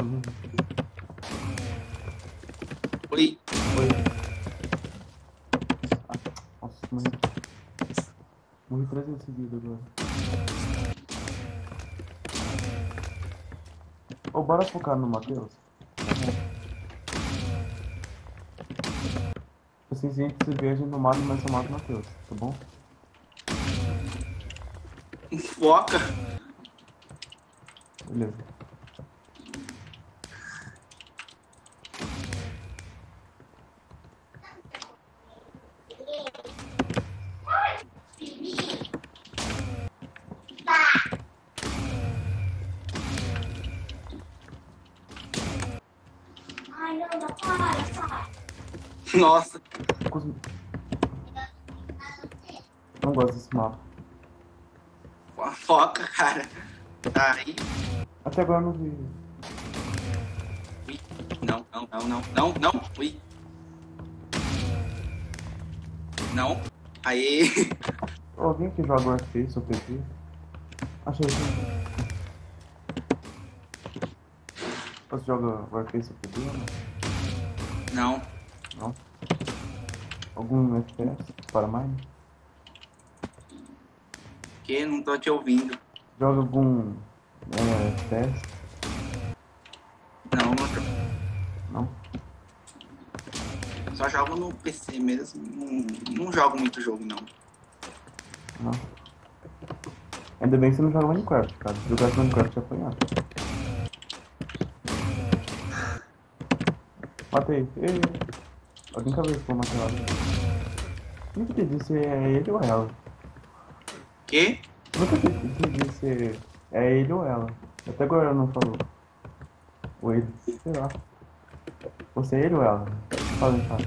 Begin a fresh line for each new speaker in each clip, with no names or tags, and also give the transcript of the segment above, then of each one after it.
Oi.
Oi. Ah, nossa, morri. Morri três vezes seguidas agora. Ô, bora focar no Matheus? Assim, se a gente se vê, a gente não mata, mas só mata o Matheus, tá bom?
Foca.
Beleza.
Ai, não, não, para, para.
Nossa.
Não gosto desse mapa.
Foca, cara. Tá aí.
Até agora eu não vi.
Ui. Não, não, não, não, não, não. Ui. Não. Aê.
Ô, Alguém que joga Warface ou PP? Achei que. Você joga Warface ou PP ou não?
Não.
Não? Algum FPS para mais?
Que? Não tô te ouvindo.
Joga algum é, FPS?
Não, não
Não?
só jogo no PC mesmo. Não, não jogo muito jogo, não.
Não. Ainda bem que você não joga Minecraft, cara. Se jogasse Minecraft ia apanhar. Matei. Ei. Alguém acabou de pôr matar ela. Nunca entendi se é ele ou ela.
Que?
Nunca entendi se é ele ou ela. Até agora ela não falou. Ou ele. Sei lá. Você é ele ou ela? Fala aí, fala.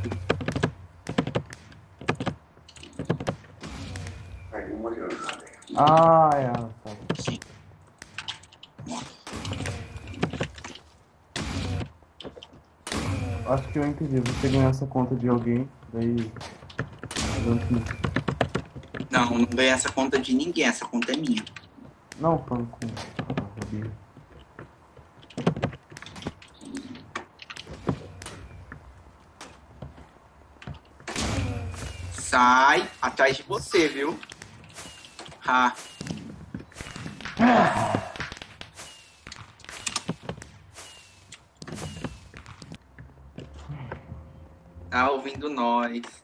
Ah, é ela. Tá. Acho que eu entendi. Você ganhou essa conta de alguém, daí. Não,
Não, ganhei essa conta de ninguém. Essa conta é minha.
não Robinho.
Sai atrás de você, viu? Ha. Tá ouvindo nós.